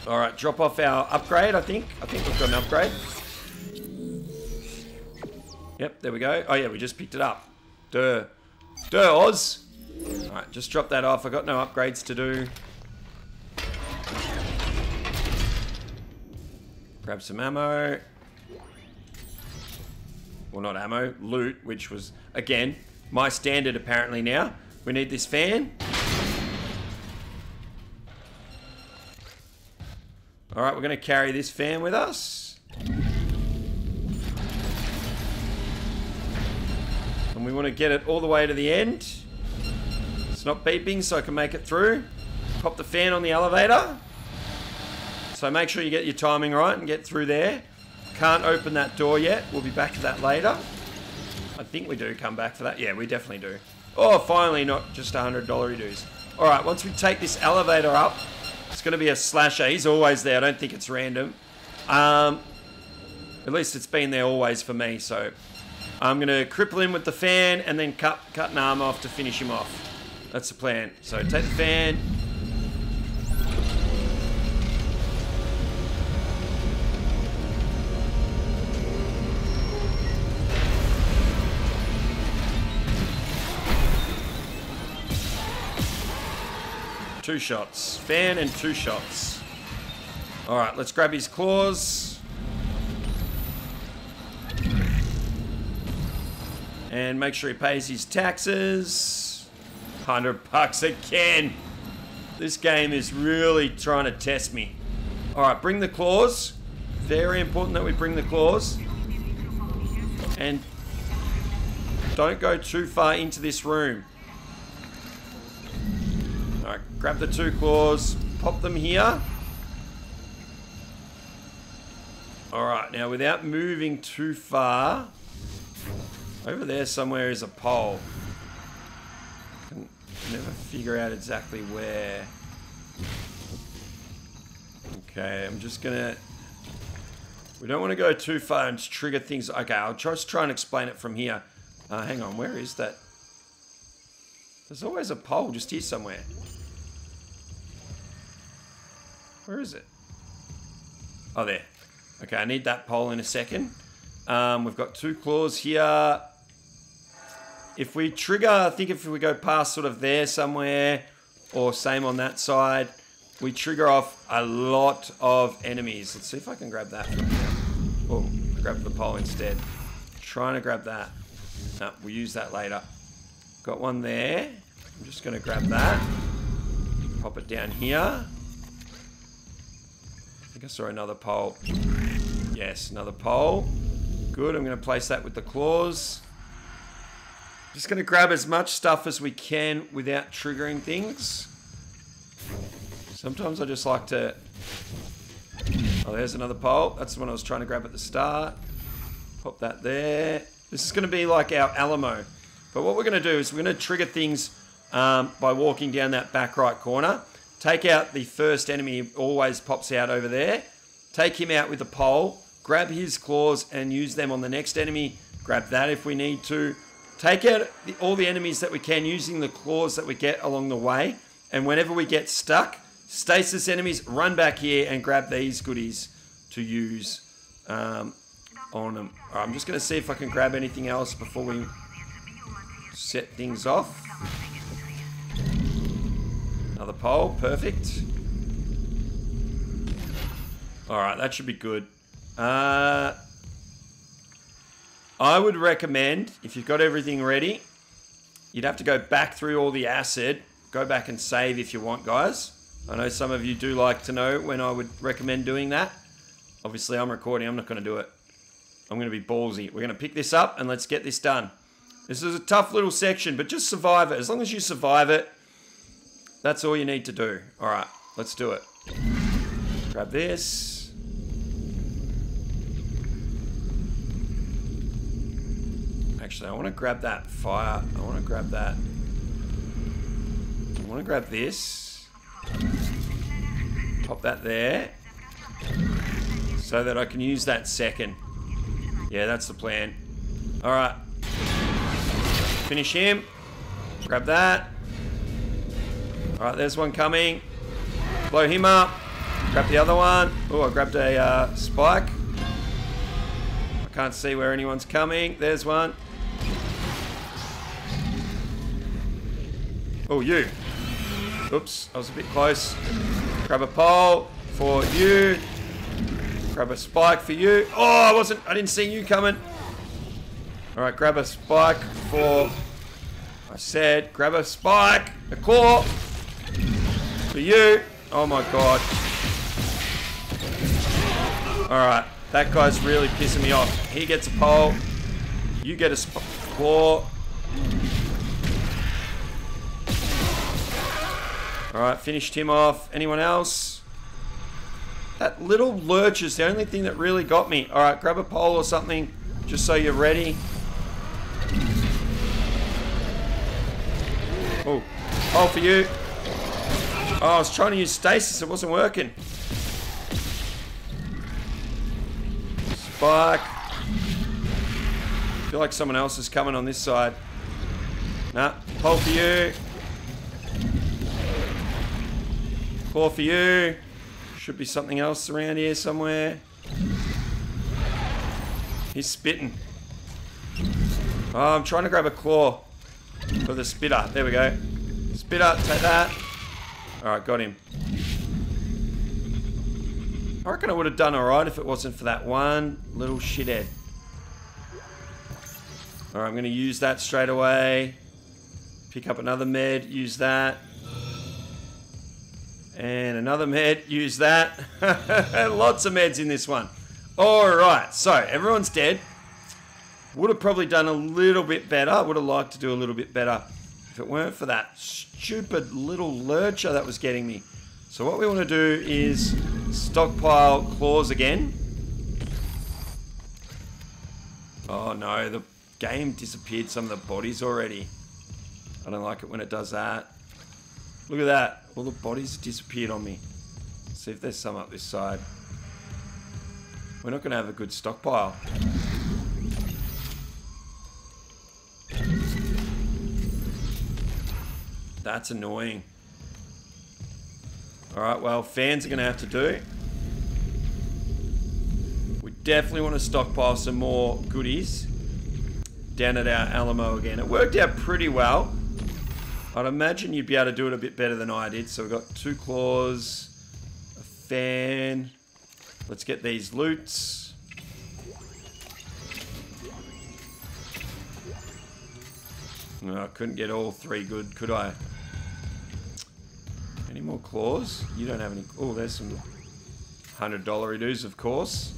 All right, drop off our upgrade, I think. I think we've got an upgrade. Yep, there we go. Oh, yeah, we just picked it up. Duh. Duh, Oz. All right, just drop that off. I got no upgrades to do. Grab some ammo. Well, not ammo, loot, which was, again, my standard apparently now. We need this fan. All right, we're going to carry this fan with us. And we want to get it all the way to the end. It's not beeping, so I can make it through. Pop the fan on the elevator. So make sure you get your timing right and get through there. Can't open that door yet. We'll be back to that later. I think we do come back for that. Yeah, we definitely do. Oh, finally, not just $100 dues. All right, once we take this elevator up, it's going to be a slasher. He's always there. I don't think it's random. Um, at least it's been there always for me. So I'm going to cripple him with the fan and then cut, cut an arm off to finish him off. That's the plan. So take the fan. Two shots. Fan and two shots. Alright, let's grab his claws. And make sure he pays his taxes. 100 bucks again. This game is really trying to test me. Alright, bring the claws. very important that we bring the claws. And don't go too far into this room. Alright, grab the two claws, pop them here. Alright, now without moving too far, over there somewhere is a pole. Can never figure out exactly where. Okay, I'm just gonna... We don't want to go too far and trigger things. Okay, I'll just try and explain it from here. Uh, hang on, where is that? There's always a pole just here somewhere. Where is it? Oh, there. Okay, I need that pole in a second. Um, we've got two claws here. If we trigger, I think if we go past sort of there somewhere, or same on that side, we trigger off a lot of enemies. Let's see if I can grab that. Oh, grab the pole instead. Trying to grab that. No, we'll use that later. Got one there. I'm just going to grab that. Pop it down here. I think I saw another pole. Yes, another pole. Good, I'm going to place that with the claws. Just going to grab as much stuff as we can without triggering things. Sometimes I just like to... Oh, there's another pole. That's the one I was trying to grab at the start. Pop that there. This is going to be like our Alamo. But what we're going to do is we're going to trigger things um, by walking down that back right corner. Take out the first enemy, always pops out over there. Take him out with a pole. Grab his claws and use them on the next enemy. Grab that if we need to. Take out the, all the enemies that we can using the claws that we get along the way. And whenever we get stuck, stasis enemies, run back here and grab these goodies to use um, on them. I'm just going to see if I can grab anything else before we set things off. Another pole, perfect. Alright, that should be good. Uh, I would recommend, if you've got everything ready, you'd have to go back through all the acid. Go back and save if you want, guys. I know some of you do like to know when I would recommend doing that. Obviously, I'm recording. I'm not going to do it. I'm going to be ballsy. We're going to pick this up and let's get this done. This is a tough little section, but just survive it. As long as you survive it, that's all you need to do. All right, let's do it. Grab this. Actually, I want to grab that fire. I want to grab that. I want to grab this. Pop that there. So that I can use that second. Yeah, that's the plan. Alright. Finish him. Grab that. Alright, there's one coming. Blow him up. Grab the other one. Oh, I grabbed a uh, spike. I can't see where anyone's coming. There's one. Oh, you. Oops, I was a bit close. Grab a pole for you. Grab a spike for you. Oh, I wasn't, I didn't see you coming. All right, grab a spike for, I said, grab a spike, a claw for you. Oh my God. All right, that guy's really pissing me off. He gets a pole. You get a claw. Alright, finished him off. Anyone else? That little lurch is the only thing that really got me. Alright, grab a pole or something, just so you're ready. Oh, pole for you. Oh, I was trying to use stasis, it wasn't working. Spike. I feel like someone else is coming on this side. Nah, pole for you. Claw for you. Should be something else around here somewhere. He's spitting. Oh, I'm trying to grab a claw for the spitter. There we go. Spitter, take that. Alright, got him. I reckon I would have done alright if it wasn't for that one little shithead. Alright, I'm going to use that straight away. Pick up another med, use that. And another med, use that. [laughs] Lots of meds in this one. Alright, so everyone's dead. Would have probably done a little bit better. Would have liked to do a little bit better if it weren't for that stupid little lurcher that was getting me. So what we want to do is stockpile claws again. Oh no, the game disappeared some of the bodies already. I don't like it when it does that. Look at that. All the bodies disappeared on me. see if there's some up this side. We're not going to have a good stockpile. That's annoying. Alright, well, fans are going to have to do. We definitely want to stockpile some more goodies down at our Alamo again. It worked out pretty well. I'd imagine you'd be able to do it a bit better than I did. So we've got two claws, a fan. Let's get these loots. No, I couldn't get all three good, could I? Any more claws? You don't have any... Oh, there's some $100 dues, of course.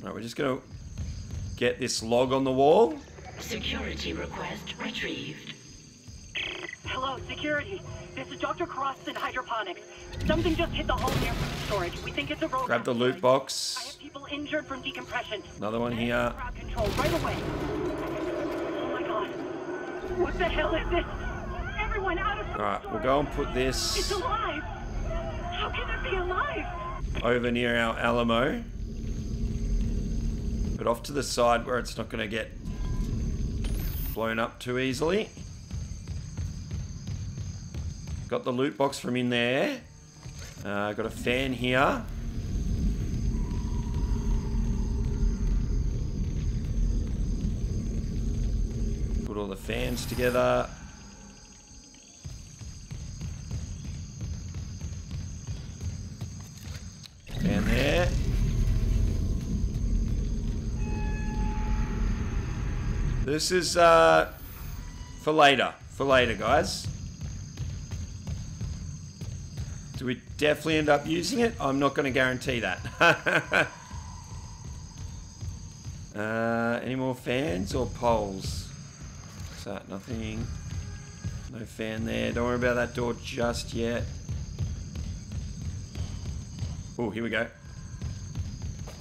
Alright, we're just going to get this log on the wall.
Security request retrieved.
Hello, security. This is Dr. Cross in hydroponics. Something just hit the hull near food storage. We think it's a rodent.
Grab the loot box.
I have people injured from decompression.
Another one here.
Crowd control right away. Oh my god. What the hell is this? Everyone out of food
Alright, we'll go and put this.
It's
this
alive. How can it be alive?
over near our Alamo. But off to the side where it's not going to get blown up too easily. Got the loot box from in there. Uh, got a fan here. Put all the fans together. Fan there. This is uh, for later. For later, guys. Do we definitely end up using it? I'm not going to guarantee that. [laughs] uh, any more fans or poles? So, nothing. No fan there. Don't worry about that door just yet. Oh, here we go.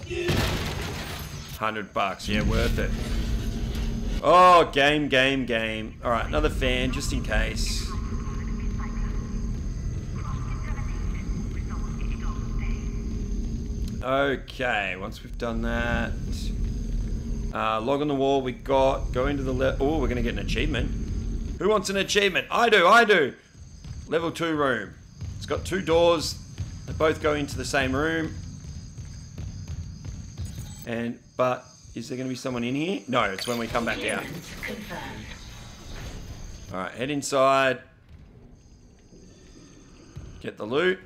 100 bucks. Yeah, worth it. Oh, game, game, game. All right, another fan just in case. Okay, once we've done that, uh, log on the wall. We got go into the le- oh, we're gonna get an achievement. Who wants an achievement? I do. I do. Level two room. It's got two doors. They both go into the same room. And but is there gonna be someone in here? No, it's when we come back out. All right, head inside. Get the loot.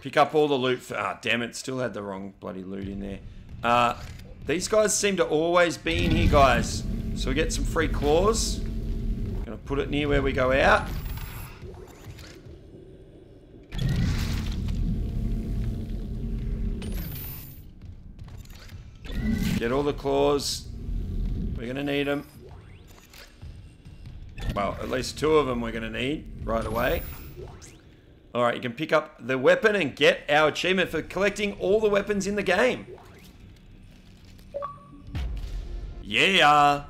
Pick up all the loot. Ah, damn it! Still had the wrong bloody loot in there. Uh, these guys seem to always be in here, guys. So we get some free claws. Gonna put it near where we go out. Get all the claws. We're gonna need them. Well, at least two of them we're gonna need right away. All right, you can pick up the weapon and get our achievement for collecting all the weapons in the game. Yeah.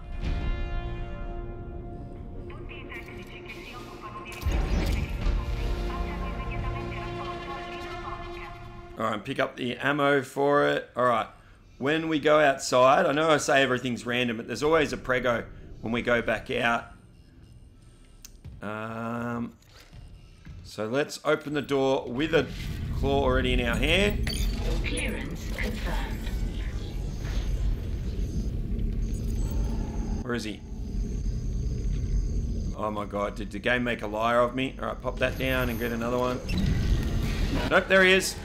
All right, pick up the ammo for it. All right, when we go outside, I know I say everything's random, but there's always a prego when we go back out. Um, so let's open the door with a claw already in our hand.
Clearance confirmed.
Where is he? Oh my god, did the game make a liar of me? Alright, pop that down and get another one. Nope, there he is.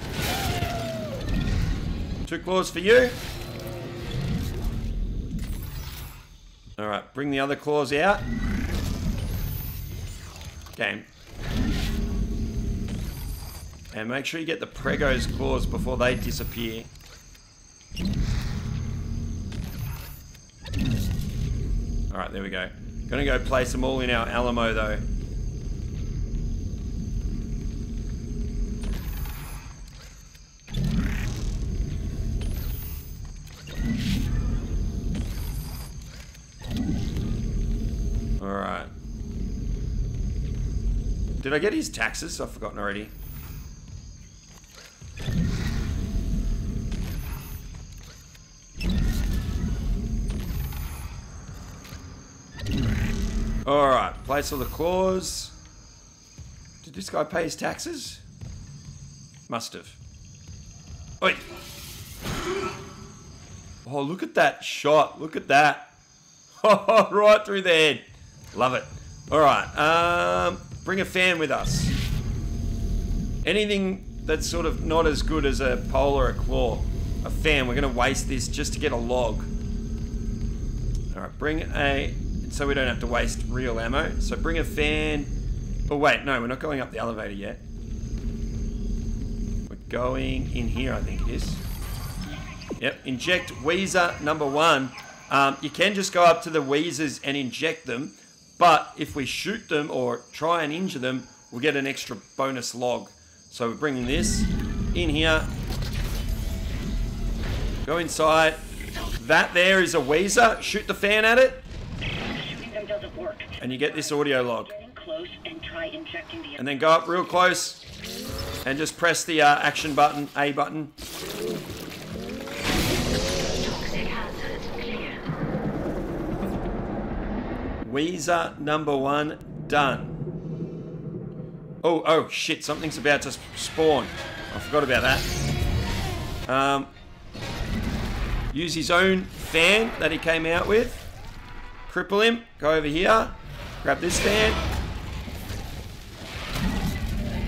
Two claws for you. Alright, bring the other claws out. Game. And make sure you get the Prego's claws before they disappear. Alright, there we go. Gonna go place them all in our Alamo though. Alright. Did I get his taxes? I've forgotten already. Alright, place all the claws. Did this guy pay his taxes? Must have. Oi! Oh, look at that shot. Look at that. [laughs] right through the head. Love it. Alright, um, bring a fan with us. Anything that's sort of not as good as a pole or a claw. A fan. We're going to waste this just to get a log. Alright, bring a so we don't have to waste real ammo. So bring a fan. Oh wait, no, we're not going up the elevator yet. We're going in here, I think it is. Yep, inject Wheezer number one. Um, you can just go up to the Wheezers and inject them, but if we shoot them or try and injure them, we'll get an extra bonus log. So we're bringing this in here. Go inside. That there is a Wheezer. Shoot the fan at it. And you get this audio log.
And
then go up real close and just press the uh, action button, A button. Wheezer number one done. Oh, oh shit, something's about to spawn. I forgot about that. Um, use his own fan that he came out with. Cripple him. Go over here. Grab this fan.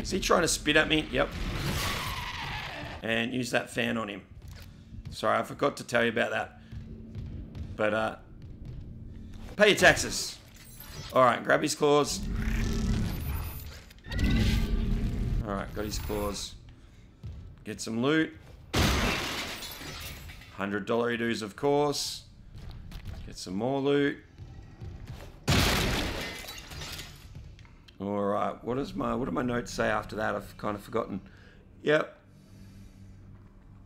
Is he trying to spit at me? Yep. And use that fan on him. Sorry, I forgot to tell you about that. But, uh, pay your taxes. Alright, grab his claws. Alright, got his claws. Get some loot. $100 dues, of course. Get some more loot. Alright, what is my what do my notes say after that? I've kind of forgotten. Yep.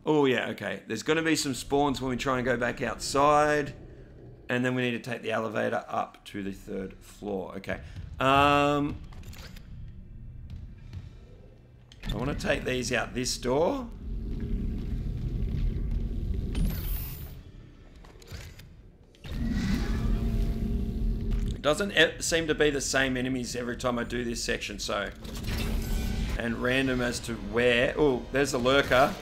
Oh yeah, okay. There's gonna be some spawns when we try and go back outside. And then we need to take the elevator up to the third floor. Okay. Um I want to take these out this door. It doesn't seem to be the same enemies every time I do this section, so. And random as to where. Oh, there's a lurker.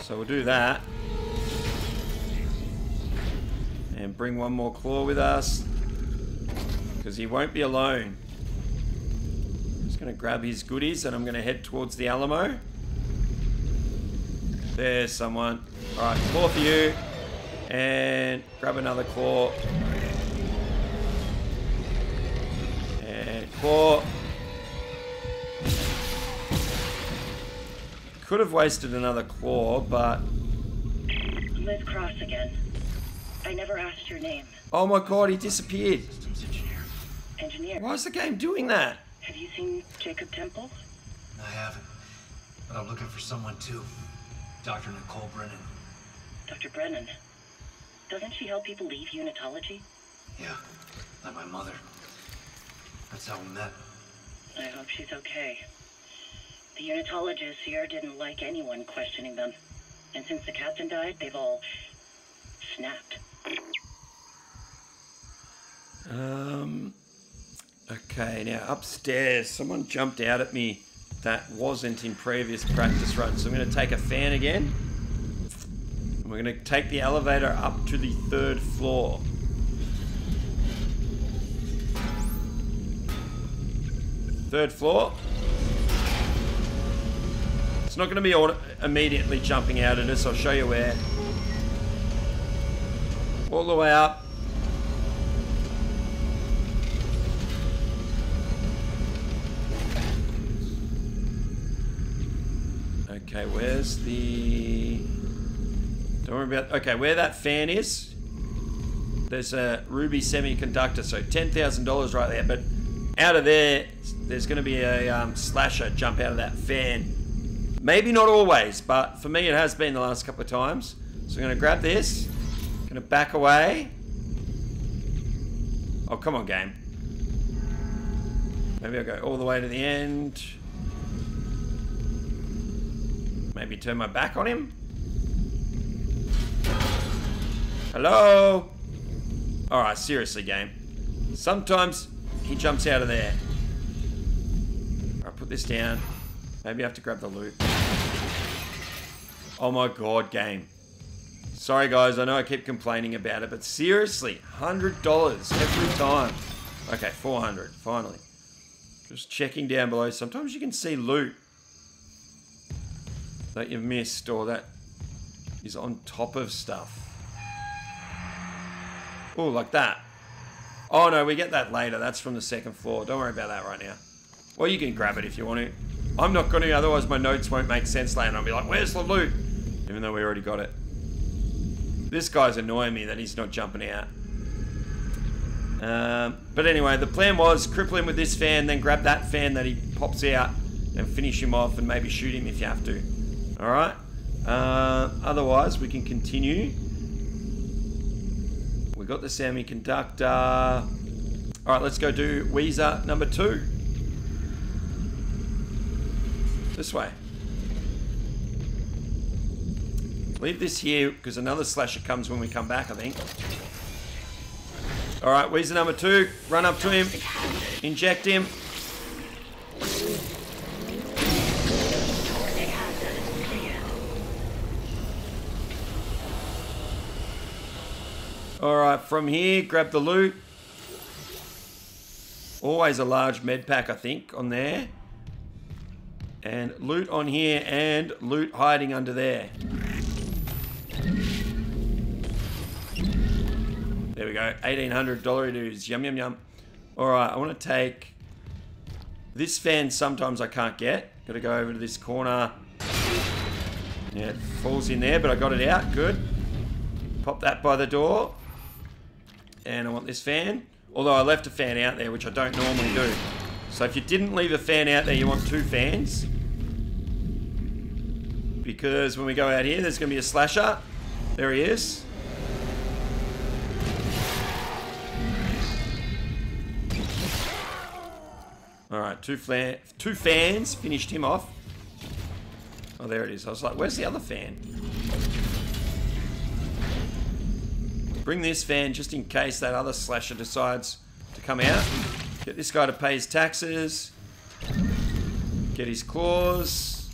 So we'll do that. And bring one more claw with us. Because he won't be alone. Just going to grab his goodies and I'm going to head towards the Alamo. There's someone. Alright, claw for you. And grab another claw. And claw. Could have wasted another claw, but...
Liz Cross again. I never asked your name.
Oh my god, he disappeared.
Engineer.
Why is the game doing that?
Have you seen Jacob Temple?
I haven't. But I'm looking for someone too. Dr. Nicole Brennan.
Dr. Brennan. Doesn't she help people leave unitology?
Yeah, like my mother. That's how we met.
I hope she's okay. The unitologists here didn't like anyone questioning them. And since the captain died, they've all snapped.
Um. Okay, now upstairs, someone jumped out at me that wasn't in previous practice runs. So I'm going to take a fan again. And we're going to take the elevator up to the third floor. Third floor. It's not going to be immediately jumping out at us. I'll show you where. All the way up. Okay, where's the... Don't worry about... Okay, where that fan is, there's a ruby semiconductor, so $10,000 right there. But out of there, there's going to be a um, slasher jump out of that fan. Maybe not always, but for me it has been the last couple of times. So I'm going to grab this, to back away. Oh, come on, game. Maybe I'll go all the way to the end. Maybe turn my back on him. Hello? Alright, seriously, game. Sometimes he jumps out of there. Alright, put this down. Maybe I have to grab the loot. Oh my god, game. Sorry guys, I know I keep complaining about it, but seriously, $100 every time. Okay, 400 finally. Just checking down below. Sometimes you can see loot that you've missed or that is on top of stuff. Oh, like that. Oh no, we get that later. That's from the second floor. Don't worry about that right now. Well, you can grab it if you want to. I'm not going to, otherwise my notes won't make sense later. I'll be like, where's the loot? Even though we already got it. This guy's annoying me that he's not jumping out. Um, but anyway, the plan was cripple him with this fan, then grab that fan that he pops out and finish him off and maybe shoot him if you have to. Alright? Uh, otherwise, we can continue. We got the semiconductor. Alright, let's go do Wheezer number two. This way. Leave this here because another slasher comes when we come back, I think. Alright, Wheezer number two. Run up to him. Inject him. Alright, from here, grab the loot. Always a large med pack, I think, on there. And loot on here and loot hiding under there. There we go. $1,800 dues. Yum, yum, yum. Alright, I want to take... This fan sometimes I can't get. Got to go over to this corner. Yeah, it falls in there, but I got it out. Good. Pop that by the door. And I want this fan. Although I left a fan out there, which I don't normally do. So if you didn't leave a fan out there, you want two fans. Because when we go out here, there's going to be a slasher. There he is. Alright, two, two fans. Finished him off. Oh, there it is. I was like, where's the other fan? Bring this fan just in case that other slasher decides to come out. Get this guy to pay his taxes. Get his claws.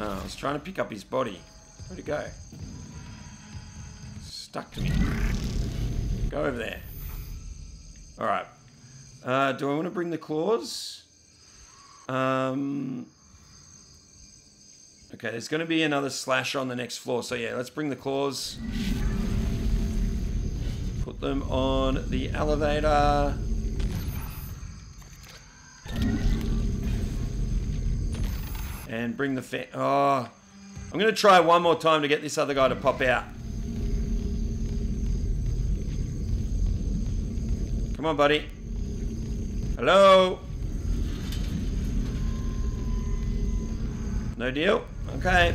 Oh, I was trying to pick up his body. Where'd he go? Stuck to me. Go over there. Alright. Uh, do I want to bring the claws? Um... Okay, there's going to be another slash on the next floor. So yeah, let's bring the claws. Put them on the elevator. And bring the. Oh, I'm going to try one more time to get this other guy to pop out. Come on, buddy. Hello? No deal? Okay.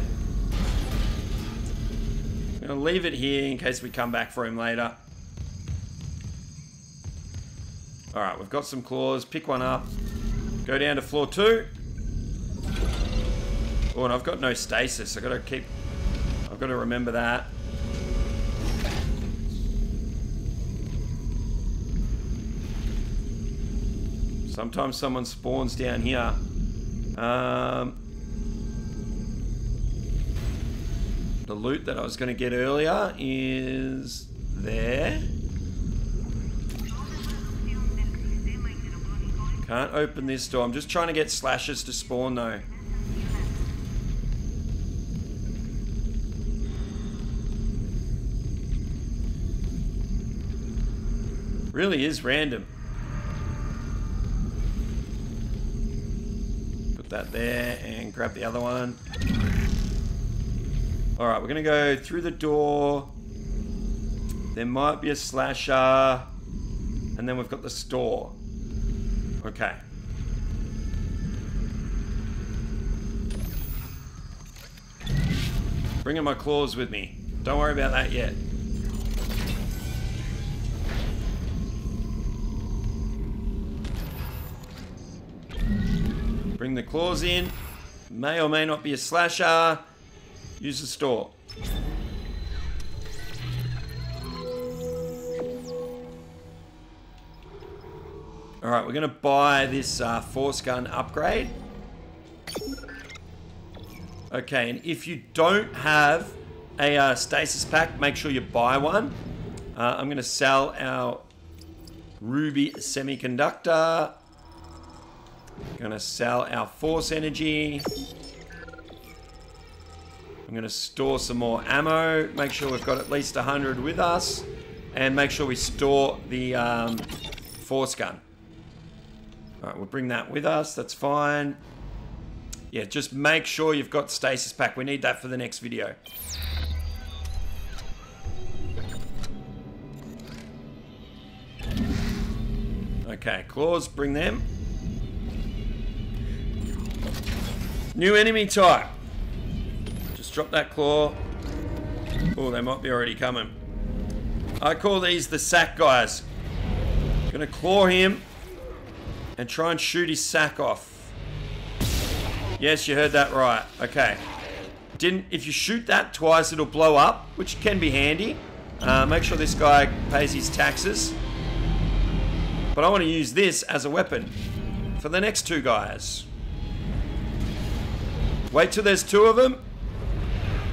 I'm to leave it here in case we come back for him later. Alright, we've got some claws. Pick one up. Go down to floor two. Oh, and I've got no stasis. I've got to keep... I've got to remember that. Sometimes someone spawns down here. Um, the loot that I was going to get earlier is there. Can't open this door. I'm just trying to get slashes to spawn though. Really is random. That there and grab the other one. All right, we're gonna go through the door. There might be a slasher, and then we've got the store. Okay. Bringing my claws with me. Don't worry about that yet. Bring the claws in. May or may not be a slasher. Use the store. Alright, we're going to buy this uh, force gun upgrade. Okay, and if you don't have a uh, stasis pack, make sure you buy one. Uh, I'm to sell our ruby semiconductor. To sell our force energy. I'm to store some more ammo. Make sure we've got at least 100 with us. And make sure we store the um, force gun. Alright, we'll bring that with us. That's fine. Yeah, just make sure you've got stasis pack. We need that for the next video. Okay, claws, bring them. New enemy type. Just drop that claw. Oh, they might be already coming. I call these the sack guys. Gonna claw him and try and shoot his sack off. Yes, you heard that right. Okay. Didn't if you shoot that twice, it'll blow up, which can be handy. Uh, make sure this guy pays his taxes. But I want to use this as a weapon for the next two guys. Wait till there's two of them.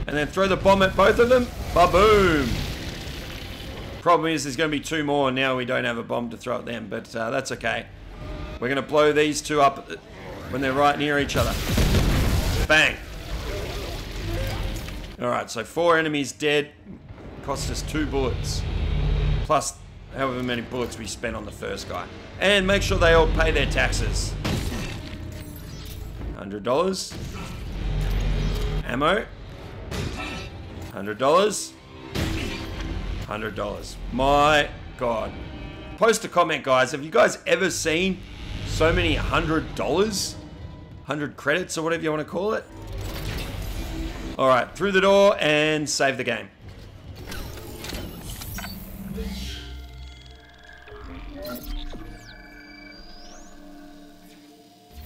And then throw the bomb at both of them. Ba-boom. Problem is there's going to be two more. Now we don't have a bomb to throw at them. But uh, that's okay. We're going to blow these two up when they're right near each other. Bang. Alright, so four enemies dead. Cost us two bullets. Plus however many bullets we spent on the first guy. And make sure they all pay their taxes. $100. Ammo. $100. $100. My God. Post a comment, guys. Have you guys ever seen so many $100? 100 credits or whatever you want to call it? Alright, through the door and save the game.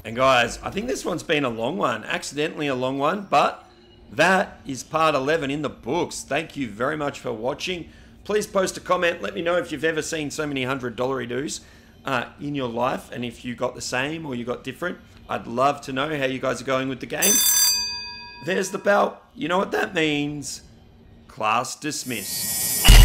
And guys, I think this one's been a long one, accidentally a long one, but that is part 11 in the books. Thank you very much for watching. Please post a comment. Let me know if you've ever seen so many hundred dollar doos uh, in your life and if you got the same or you got different. I'd love to know how you guys are going with the game. There's the bell. You know what that means. Class dismissed.